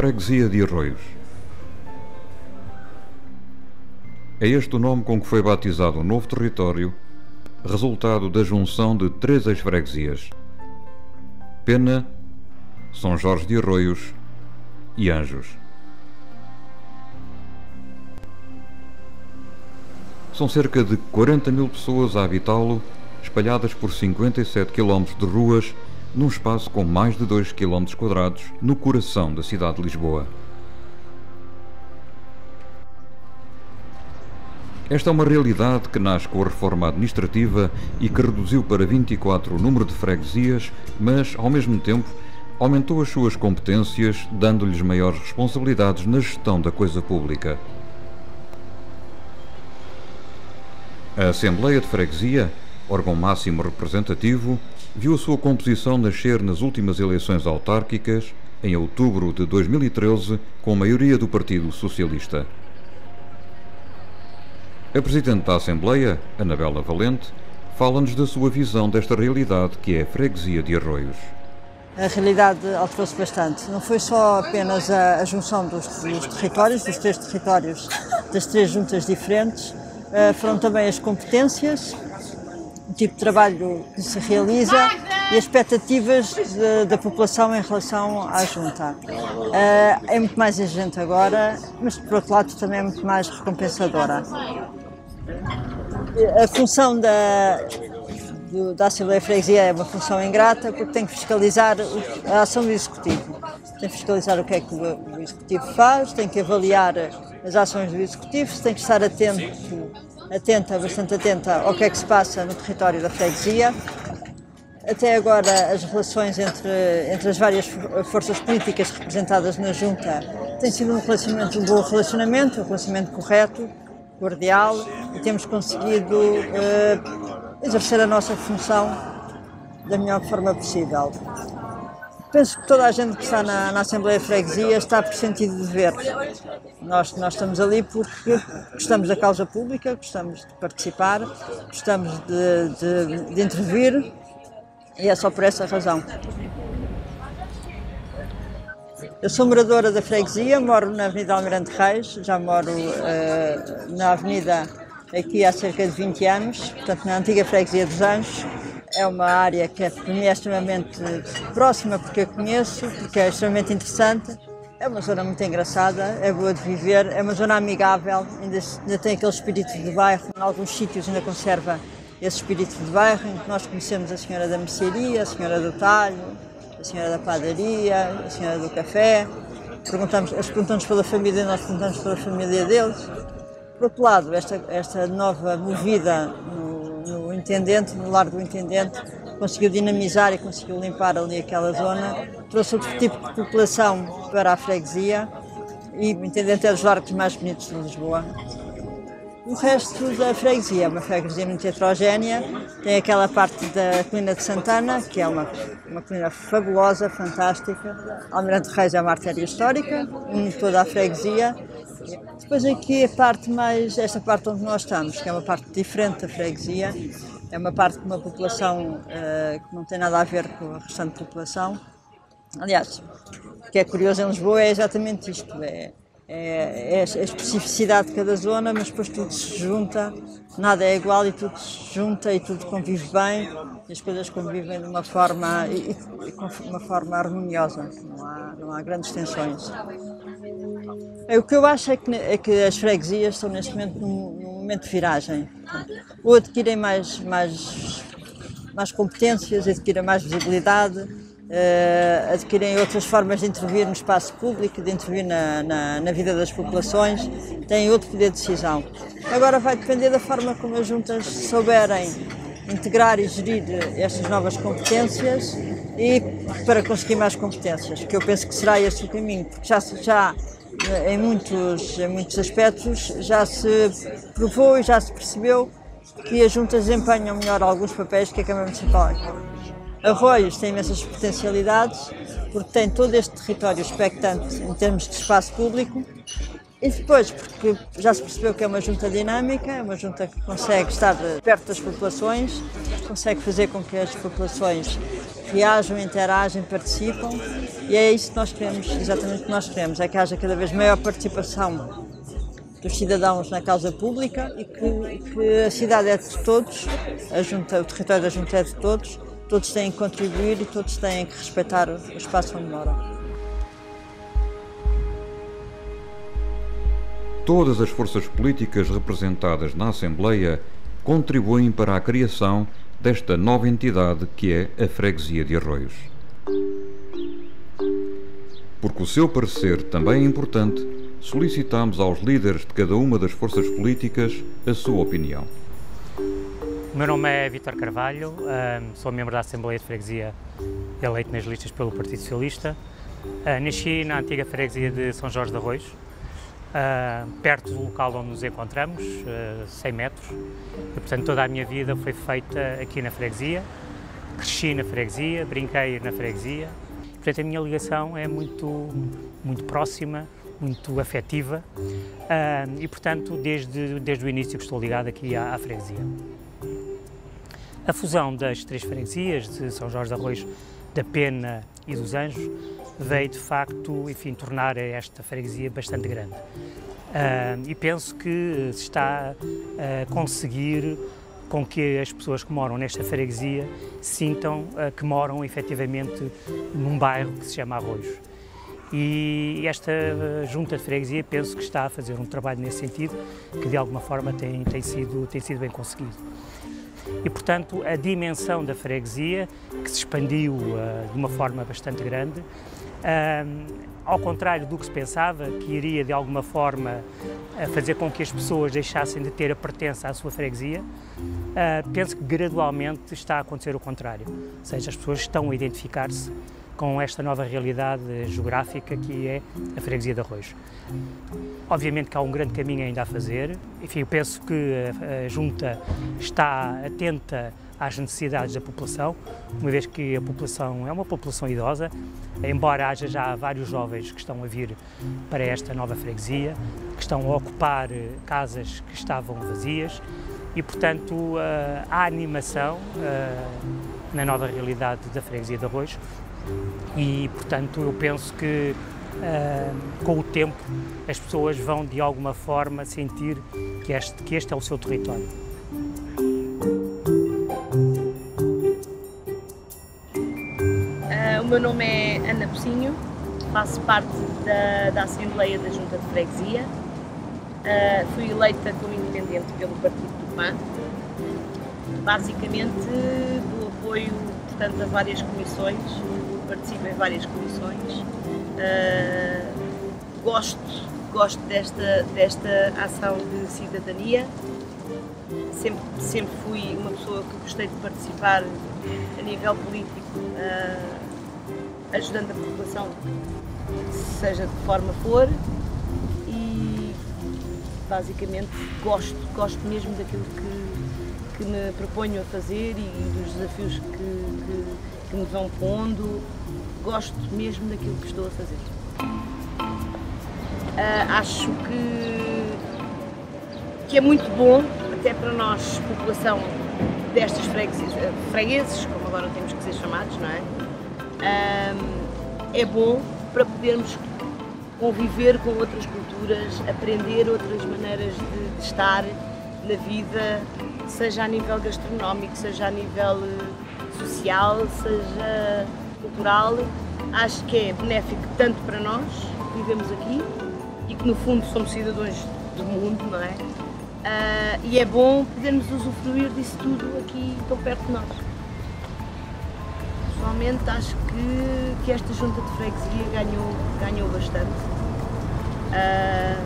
Freguesia de Arroios. É este o nome com que foi batizado o novo território, resultado da junção de três ex-freguesias: Pena, São Jorge de Arroios e Anjos. São cerca de 40 mil pessoas a habitá-lo, espalhadas por 57 km de ruas num espaço com mais de 2 km quadrados no coração da cidade de Lisboa. Esta é uma realidade que nasce com a reforma administrativa e que reduziu para 24 o número de freguesias, mas, ao mesmo tempo, aumentou as suas competências, dando-lhes maiores responsabilidades na gestão da coisa pública. A Assembleia de Freguesia, órgão máximo representativo, viu a sua composição nascer nas últimas eleições autárquicas, em outubro de 2013, com a maioria do Partido Socialista. A Presidente da Assembleia, Anabela Valente, fala-nos da sua visão desta realidade que é a freguesia de Arroios. A realidade alterou-se bastante. Não foi só apenas a, a junção dos, dos, territórios, dos três territórios, das três juntas diferentes, uh, foram também as competências, o tipo de trabalho que se realiza e as expectativas de, da população em relação à junta. Uh, é muito mais exigente agora, mas por outro lado também é muito mais recompensadora. A função da, do, da Assembleia Freguesia é uma função ingrata porque tem que fiscalizar a ação do Executivo. Tem que fiscalizar o que é que o, o Executivo faz, tem que avaliar as ações do Executivo, tem que estar atento atenta, bastante atenta ao que é que se passa no território da freguesia. Até agora, as relações entre, entre as várias forças políticas representadas na Junta têm sido um relacionamento, um bom relacionamento, um relacionamento correto, cordial, e temos conseguido uh, exercer a nossa função da melhor forma possível. Penso que toda a gente que está na, na Assembleia de Freguesia está por sentido de dever. Nós, nós estamos ali porque gostamos da causa pública, gostamos de participar, gostamos de, de, de intervir e é só por essa razão. Eu sou moradora da freguesia, moro na Avenida Almirante Reis, já moro uh, na Avenida aqui há cerca de 20 anos, portanto na antiga freguesia dos Anjos é uma área que é, para mim é extremamente próxima porque eu conheço, porque é extremamente interessante. É uma zona muito engraçada, é boa de viver, é uma zona amigável, ainda, ainda tem aquele espírito de bairro, em alguns sítios ainda conserva esse espírito de bairro, em que nós conhecemos a senhora da mercearia, a senhora do talho, a senhora da padaria, a senhora do café. Perguntamos, eles perguntam-nos pela família, nós perguntamos pela família deles. Por outro lado, esta, esta nova movida intendente, no lar do intendente, conseguiu dinamizar e conseguiu limpar ali aquela zona, trouxe outro tipo de população para a freguesia e o intendente é dos largos mais bonitos de Lisboa. O resto da freguesia é uma freguesia muito heterogénea, tem aquela parte da colina de Santana, que é uma, uma colina fabulosa, fantástica. Almirante Reis é uma artéria histórica, une toda a freguesia. Depois aqui a parte mais, esta parte onde nós estamos, que é uma parte diferente da freguesia, é uma parte com uma população uh, que não tem nada a ver com a restante população. Aliás, o que é curioso em Lisboa é exatamente isto: é, é, é, a especificidade de cada zona, mas depois tudo se junta, nada é igual e tudo se junta e tudo convive bem, e as coisas convivem de uma forma, e, e, uma forma harmoniosa, não há, não há grandes tensões. É, o que eu acho é que, é que as freguesias estão neste momento num momento de viragem. Ou adquirem mais, mais, mais competências, adquirem mais visibilidade, uh, adquirem outras formas de intervir no espaço público, de intervir na, na, na, vida das populações, têm outro poder de decisão. Agora vai depender da forma como as juntas souberem integrar e gerir estas novas competências e para conseguir mais competências, que eu penso que será esse o caminho, porque já, já em muitos, em muitos aspectos já se provou e já se percebeu que as juntas desempenham melhor alguns papéis que a Câmara Municipal. Arroios tem imensas potencialidades, porque tem todo este território expectante em termos de espaço público, e depois, porque já se percebeu que é uma junta dinâmica, é uma junta que consegue estar perto das populações, consegue fazer com que as populações reajam, interagem, participam E é isso que nós queremos, exatamente o que nós queremos, é que haja cada vez maior participação dos cidadãos na causa pública e que, que a cidade é de todos, a junta, o território da junta é de todos, todos têm que contribuir e todos têm que respeitar o espaço onde moram. Todas as forças políticas representadas na Assembleia contribuem para a criação desta nova entidade que é a Freguesia de Arroios. Porque o seu parecer também é importante, solicitamos aos líderes de cada uma das forças políticas a sua opinião. O meu nome é Vítor Carvalho, sou membro da Assembleia de Freguesia eleito nas listas pelo Partido Socialista. Ah, nasci na antiga freguesia de São Jorge de Arroios, uh, perto do local onde nos encontramos, uh, ah, 100 metros. E, portanto, toda a minha vida foi feita aqui na freguesia. Cresci na freguesia, brinquei na freguesia. Portanto, a minha ligação é muito, muito próxima, muito afetiva uh, e, portanto, desde, desde o início que estou ligado aqui à, à freguesia. A fusão das três freguesias, de São Jorge de Arroios, da Pena e dos Anjos, veio de facto, enfim, tornar esta freguesia bastante grande. Uh, e penso que se está a conseguir com que as pessoas que moram nesta freguesia sintam uh, que moram efetivamente num bairro que se chama Arroios. E esta junta de freguesia penso que está a fazer um trabalho nesse sentido, que de alguma forma tem, tem, sido, tem sido bem conseguido. E, portanto, a dimensão da freguesia, que se expandiu uh, de uma forma bastante grande, ao contrário do que se pensava, que iria de alguma forma fazer com que as pessoas deixassem de ter a pertença à sua freguesia, uh, penso que gradualmente está a acontecer o contrário. Ou seja, as pessoas estão a identificar-se com esta nova realidade geográfica que é a freguesia de Arroz. Obviamente que há um grande caminho ainda a fazer, enfim, eu penso que a Junta está atenta às necessidades da população, uma vez que a população é uma população idosa, embora haja já vários jovens que estão a vir para esta nova freguesia, que estão a ocupar eh, casas que estavam vazias e, portanto, eh, a animação eh, na nova realidade da freguesia de Arroz e, portanto, eu penso que com o tempo as pessoas vão de alguma forma sentir que este, que este é o seu território. Meu nome é Ana Pocinho, faço parte da, da Assembleia da Junta de Freguesia. Uh, fui eleita como independente pelo Partido do PAN. Basicamente, do apoio portanto, a várias comissões, participo em várias comissões. Uh, gosto, gosto desta, desta ação de cidadania. Sempre, sempre fui uma pessoa que gostei de participar a nível político. Uh, ajudando a população, seja de que forma for, e basicamente gosto, gosto mesmo daquilo que, que me proponho a fazer e dos desafios que, que, que me vão pondo, gosto mesmo daquilo que estou a fazer. Uh, acho que, que é muito bom, até para nós, população destas freguesias, fregueses, como agora temos que ser chamados, não é? Um, é bom para podermos conviver com outras culturas, aprender outras maneiras de, de, estar na vida, seja a nível gastronómico, seja a nível eh, social, seja cultural. Acho que é benéfico tanto para nós que vivemos aqui e que no fundo somos cidadãos do mundo, não é? Uh, e é bom podermos usufruir disso tudo aqui tão perto de nós. Pessoalmente acho que, que esta junta de freguesia ganhou, ganhou bastante. Uh,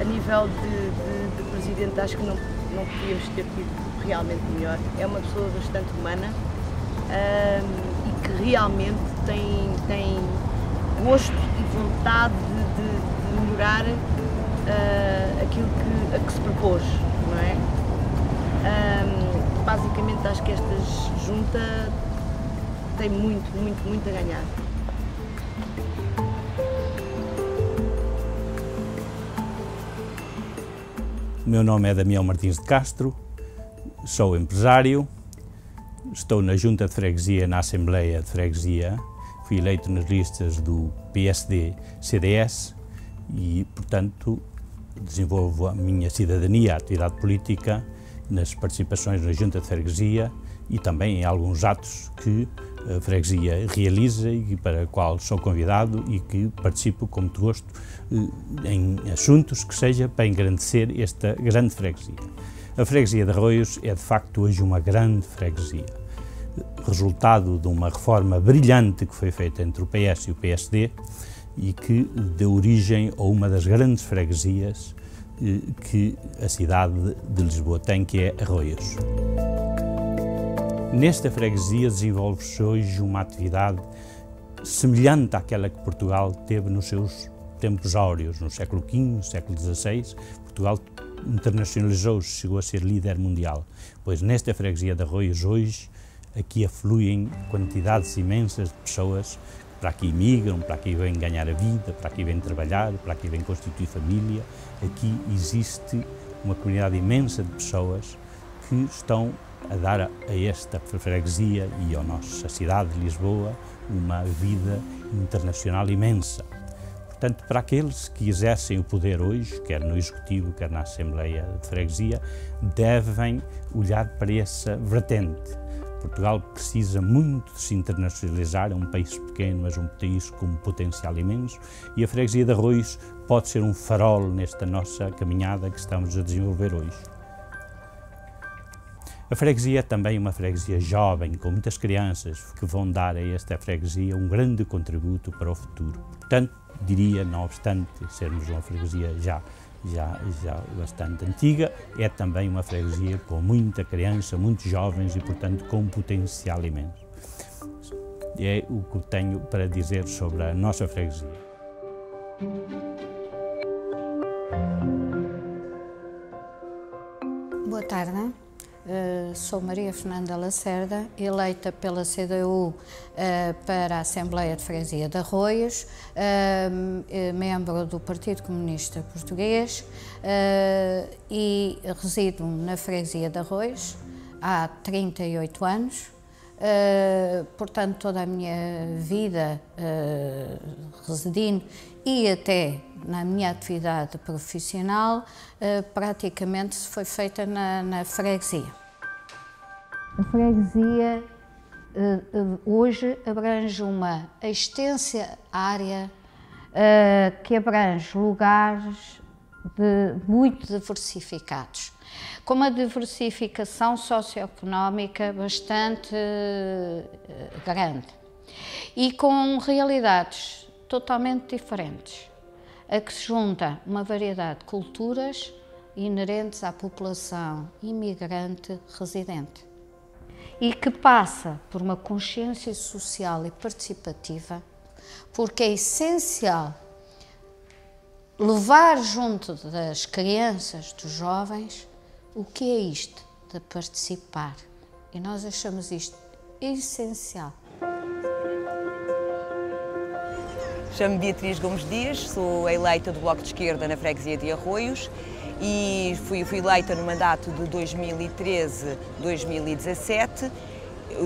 a nível de, de, de, presidente acho que não, não podíamos ter tido realmente melhor. É uma pessoa bastante humana uh, e que realmente tem, tem gosto e vontade de, de melhorar uh, aquilo que, a que se propôs, não é? Basicamente acho que esta junta tem muito, muito, muito a ganhar. O meu nome é Damião Martins de Castro, sou empresário, estou na Junta de Freguesia, na Assembleia de Freguesia. fui eleito nas listas do PSD-CDS e, portanto, desenvolvo a minha cidadania, a atividade política, nas participações na Junta de Freguesia e também em alguns atos que a freguesia realiza e para qual sou convidado e que participo com muito gosto eh, em assuntos que seja para engrandecer esta grande freguesia. A freguesia de Arroios é de facto hoje uma grande freguesia, resultado de uma reforma brilhante que foi feita entre o PS e o PSD e que deu origem a uma das grandes freguesias eh, que a cidade de Lisboa tem, que é Arroios. Nesta freguesia desenvolve-se hoje uma atividade semelhante àquela que Portugal teve nos seus tempos áureos, no século XV, século XVI. Portugal internacionalizou-se, chegou a ser líder mundial, pois nesta freguesia de Arroios hoje aqui afluem quantidades imensas de pessoas para aqui migram, para aqui vêm ganhar a vida, para aqui vêm trabalhar, para aqui vêm constituir família. Aqui existe uma comunidade imensa de pessoas que estão a dar a esta freguesia e à nossa cidade de Lisboa uma vida internacional imensa. Portanto, para aqueles que exercem o poder hoje, quer no Executivo, quer na Assembleia de Freguesia, devem olhar para essa vertente. Portugal precisa muito de se internacionalizar, é um país pequeno, mas um país com um potencial imenso, e a Freguesia de Arroios pode ser um farol nesta nossa caminhada que estamos a desenvolver hoje. A freguesia é também uma freguesia jovem, com muitas crianças que vão dar a esta freguesia um grande contributo para o futuro. Portanto, diria, não obstante sermos uma freguesia já, já, já bastante antiga, é também uma freguesia com muita criança, muitos jovens e, portanto, com potencial imenso. É o que tenho para dizer sobre a nossa freguesia. Boa tarde. Uh, sou Maria Fernanda Lacerda, eleita pela CDU eh, para a Assembleia de Freguesia de Arroios, uh, membro do Partido Comunista Português e resido na Freguesia de Arroios há 38 anos. Portanto, toda a minha vida residindo e até na minha atividade profissional, praticamente foi feita na, na freguesia. A freguesia hoje abrange uma extensa área que abrange lugares de, muito diversificados, com uma diversificação socioeconómica bastante grande e com realidades totalmente diferentes, a que se junta uma variedade de culturas inerentes à população imigrante residente e que passa por uma consciência social e participativa, porque é essencial levar junto das crianças, dos jovens, o que é isto de participar. E nós achamos isto essencial. Chamo-me Beatriz Gomes Dias, sou eleita do Bloco de Esquerda na freguesia de Arroios e fui, fui eleita no mandato de 2013-2017.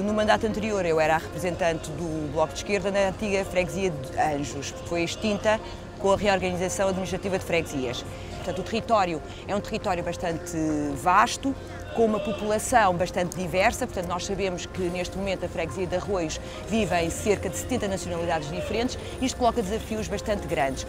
No mandato anterior eu era a representante do Bloco de Esquerda na antiga freguesia de Anjos, que foi extinta com a reorganização administrativa de freguesias. Portanto, o território é um território bastante vasto, com uma população bastante diversa, portanto nós sabemos que neste momento a freguesia de Arroios vive em cerca de 70 nacionalidades diferentes, isto coloca desafios bastante grandes.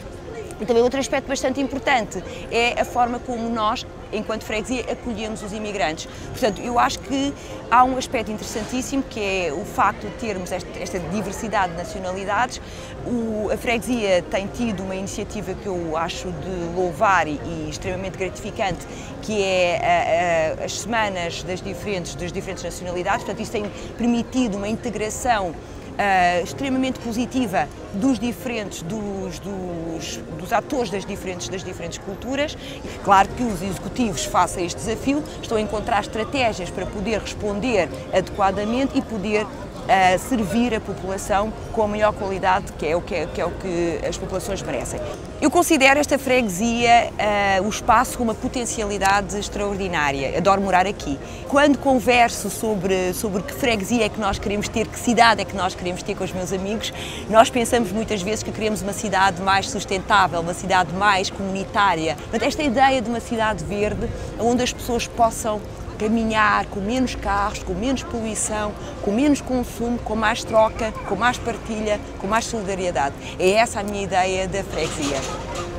E também outro aspecto bastante importante é a forma como nós, enquanto freguesia, acolhemos os imigrantes. Portanto, eu acho que há um aspecto interessantíssimo que é o facto de termos esta, diversidade de nacionalidades. O, a freguesia tem tido uma iniciativa que eu acho de louvar e, e extremamente gratificante, que é a, a, as semanas das diferentes, das diferentes nacionalidades. Portanto, isso tem permitido uma integração uh, extremamente positiva dos diferentes, dos, dos, dos, atores das diferentes, das diferentes culturas. Claro que os executivos, face a este desafio, estão a encontrar estratégias para poder responder adequadamente e poder a servir a população com a melhor qualidade, que é o que, é, que, é o que as populações merecem. Eu considero esta freguesia uh, o espaço com uma potencialidade extraordinária. Adoro morar aqui. Quando converso sobre, sobre que freguesia é que nós queremos ter, que cidade é que nós queremos ter com os meus amigos, nós pensamos muitas vezes que queremos uma cidade mais sustentável, uma cidade mais comunitária. Portanto, esta ideia de uma cidade verde, onde as pessoas possam caminhar com menos carros, com menos poluição, com menos consumo, com mais troca, com mais partilha, com mais solidariedade. É essa a minha ideia da freguesia.